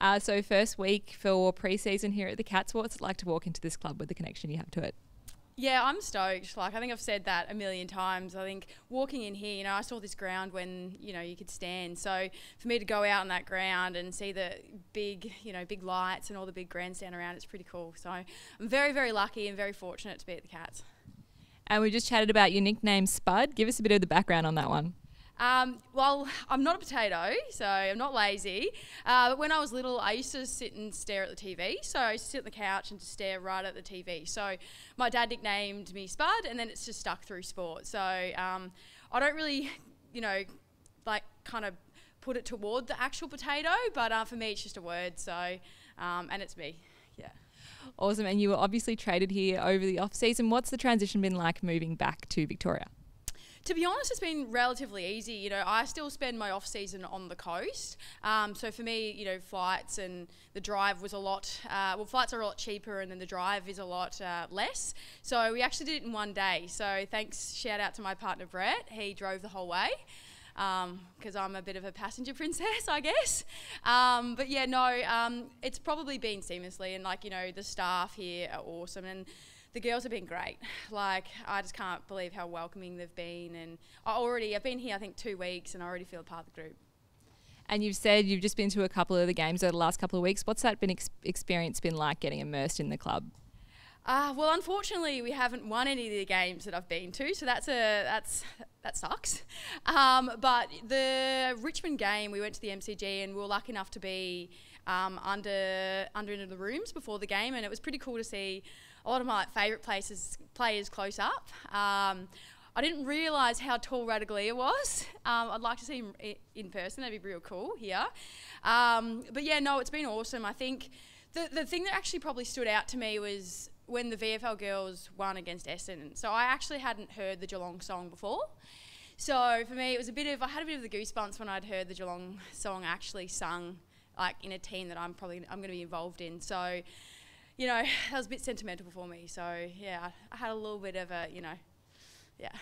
Uh, so first week for pre-season here at the Cats, what's it like to walk into this club with the connection you have to it? Yeah, I'm stoked. Like I think I've said that a million times. I think walking in here, you know, I saw this ground when you know you could stand. So for me to go out on that ground and see the big, you know, big lights and all the big grandstand around, it's pretty cool. So I'm very, very lucky and very fortunate to be at the Cats. And we just chatted about your nickname Spud. Give us a bit of the background on that one. Um, well, I'm not a potato, so I'm not lazy. Uh, but when I was little, I used to sit and stare at the TV. So I used to sit on the couch and just stare right at the TV. So my dad nicknamed me Spud, and then it's just stuck through sport. So um, I don't really, you know, like kind of put it toward the actual potato, but uh, for me, it's just a word. So, um, and it's me. Yeah. Awesome. And you were obviously traded here over the off season. What's the transition been like moving back to Victoria? To be honest, it's been relatively easy. You know, I still spend my off season on the coast. Um, so for me, you know, flights and the drive was a lot. Uh, well, flights are a lot cheaper, and then the drive is a lot uh, less. So we actually did it in one day. So thanks, shout out to my partner Brett. He drove the whole way because um, I'm a bit of a passenger princess, I guess. Um, but yeah, no, um, it's probably been seamlessly, and like you know, the staff here are awesome, and the girls have been great. Like I just can't believe how welcoming they've been, and I already I've been here I think two weeks, and I already feel a part of the group. And you've said you've just been to a couple of the games over the last couple of weeks. What's that been ex- experience been like getting immersed in the club? Uh, well, unfortunately, we haven't won any of the games that I've been to, so that's a that's that sucks. Um, but the Richmond game, we went to the MCG and we were lucky enough to be um, under under in the rooms before the game, and it was pretty cool to see a lot of my favourite places players close up. Um, I didn't realise how tall Ratugolea was. Um, I'd like to see him in person. That'd be real cool here. Um, but yeah, no, it's been awesome. I think the the thing that actually probably stood out to me was when the VFL girls won against Essendon. So I actually hadn't heard the Geelong song before. So for me, it was a bit of I had a bit of the goosebumps when I'd heard the Geelong song actually sung like in a team that I'm probably I'm going to be involved in. So you know, that was a bit sentimental for me. So yeah, I had a little bit of a, you know, yeah.